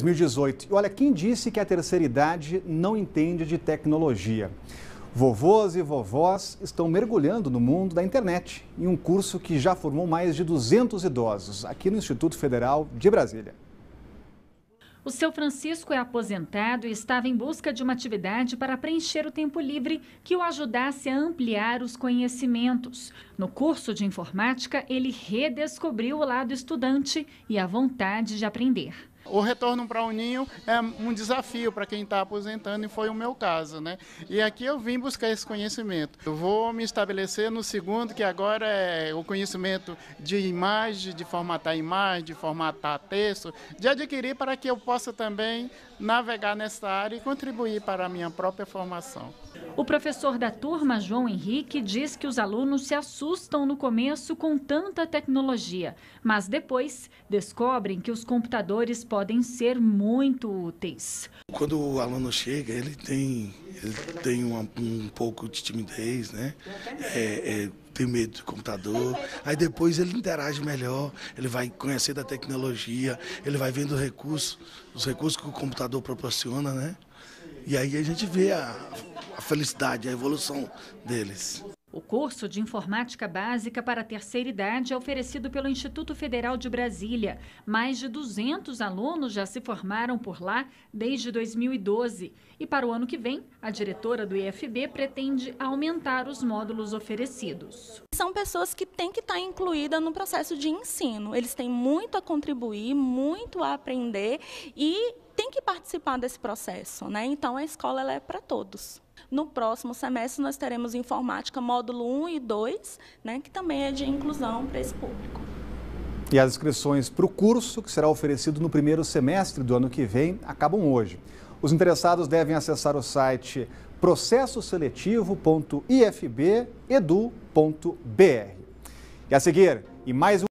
2018. E olha, quem disse que a terceira idade não entende de tecnologia? Vovôs e vovós estão mergulhando no mundo da internet em um curso que já formou mais de 200 idosos aqui no Instituto Federal de Brasília. O seu Francisco é aposentado e estava em busca de uma atividade para preencher o tempo livre que o ajudasse a ampliar os conhecimentos. No curso de informática, ele redescobriu o lado estudante e a vontade de aprender. O retorno para o ninho é um desafio para quem está aposentando e foi o meu caso, né? E aqui eu vim buscar esse conhecimento. Eu vou me estabelecer no segundo, que agora é o conhecimento de imagem, de formatar imagem, de formatar texto, de adquirir para que eu possa também navegar nessa área e contribuir para a minha própria formação. O professor da turma, João Henrique, diz que os alunos se assustam no começo com tanta tecnologia, mas depois descobrem que os computadores podem ser muito úteis. Quando o aluno chega, ele tem, ele tem um, um pouco de timidez, né? É, é, tem medo do computador. Aí depois ele interage melhor, ele vai conhecer da tecnologia, ele vai vendo recursos, os recursos que o computador proporciona, né? E aí a gente vê a, a felicidade, a evolução deles. O curso de Informática Básica para a Terceira Idade é oferecido pelo Instituto Federal de Brasília. Mais de 200 alunos já se formaram por lá desde 2012. E para o ano que vem, a diretora do IFB pretende aumentar os módulos oferecidos. São pessoas que têm que estar incluídas no processo de ensino. Eles têm muito a contribuir, muito a aprender e tem que participar desse processo, né? Então a escola ela é para todos. No próximo semestre nós teremos informática módulo 1 e 2, né, que também é de inclusão para esse público. E as inscrições para o curso, que será oferecido no primeiro semestre do ano que vem, acabam hoje. Os interessados devem acessar o site processoseletivo.ifbedu.br. E a seguir, e mais um